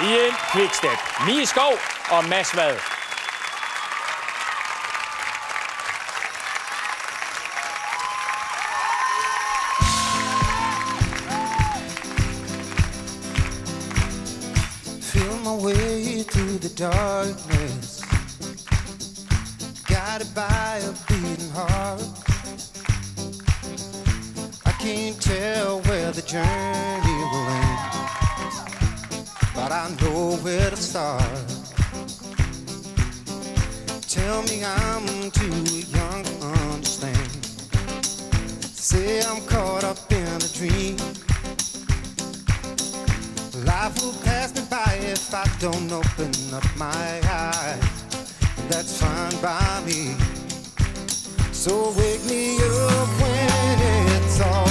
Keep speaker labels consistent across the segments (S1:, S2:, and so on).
S1: i en quickstep. Mie Skov og Mads Vad.
S2: Feel my way through the darkness. Guided by a beating heart. I can't tell where the journey will end, I know where to start. Tell me I'm too young to understand. Say I'm caught up in a dream. Life will pass me by if I don't open up my eyes. That's fine by me. So wake me up when it's all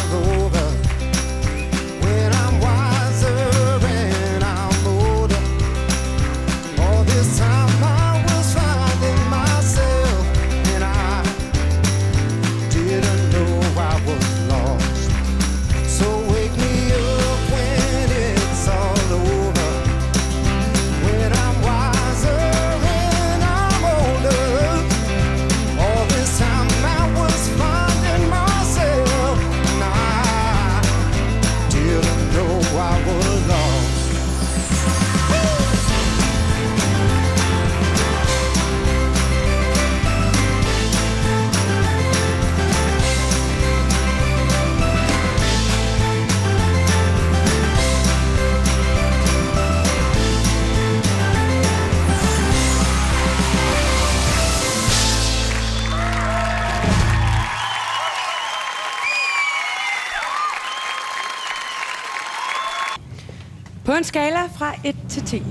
S3: På en skala fra 1 til 10.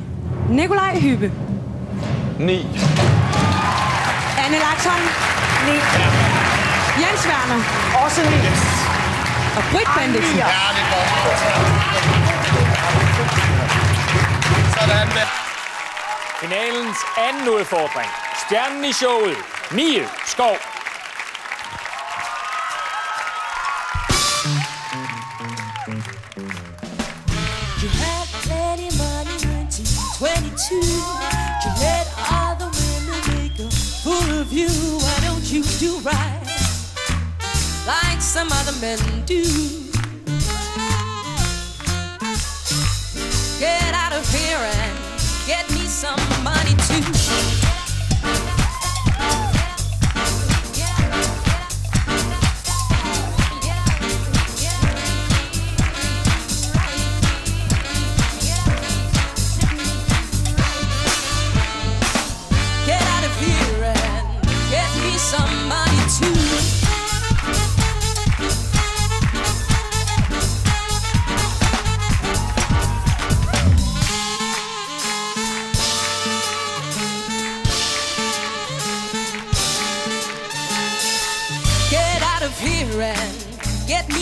S3: Nikolaj Hyppe.
S4: 9.
S3: Anne Laksholm. 9. Jens Werner.
S5: Også 9.
S3: Og Britt Bendiksen.
S4: Ja, det er godt. Sådan der.
S1: Finalens anden udfordring. Stjernen i showet. Mie Skov.
S6: You had some other men do?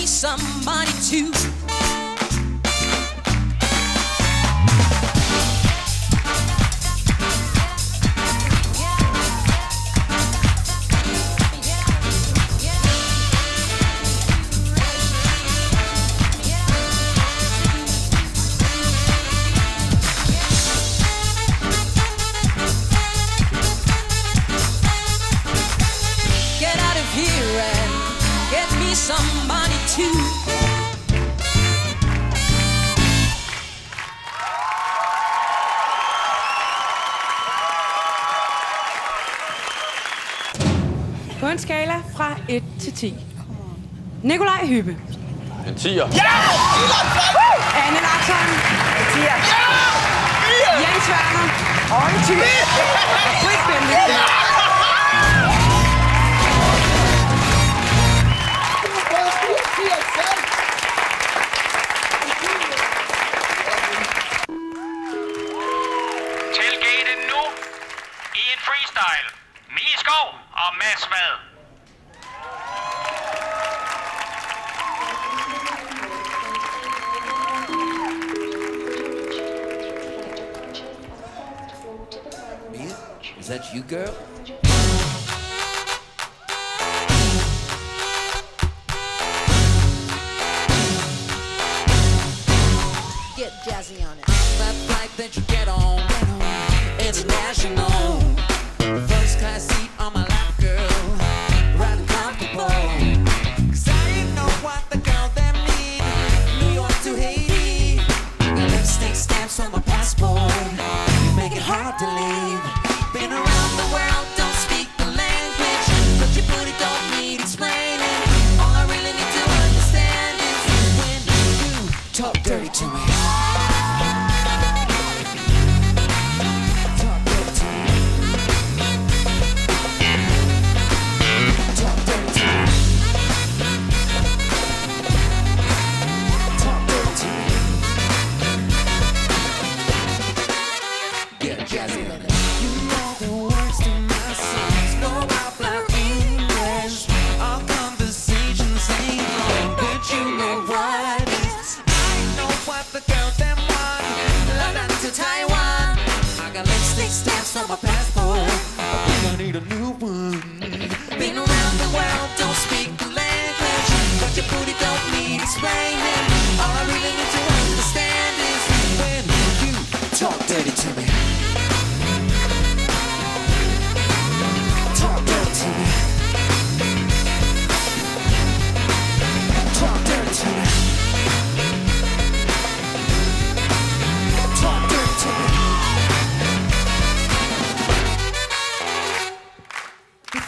S6: somebody too. Me some money too.
S3: På en skala fra 1 til 10. Nikolaj Hyppe.
S4: En 10'er.
S3: Anne Laksholm. Jens Werner. Og en 10. Britt Bendiksen.
S7: That you, girl? to me.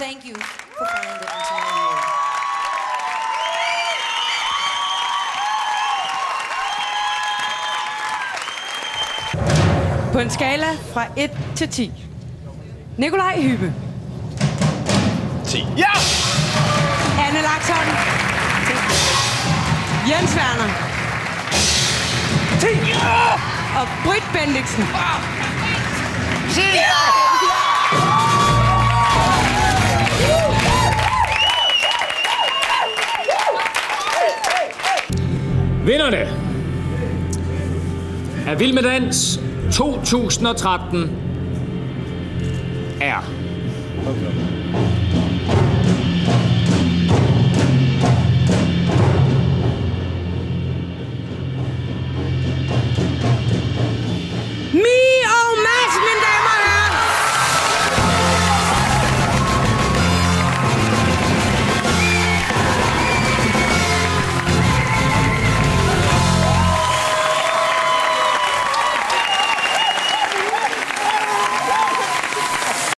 S6: thank you for finding the internal year.
S3: På en skala fra 1 til 10. Nikolaj Hyppe.
S4: 10.
S1: Ja!
S3: Anne Laksholm. 10. Jens Werner. 10. Ja! Og Britt Bendiksen. 10. Ja!
S1: vinderne af Vild med Dans 2013 er... Okay.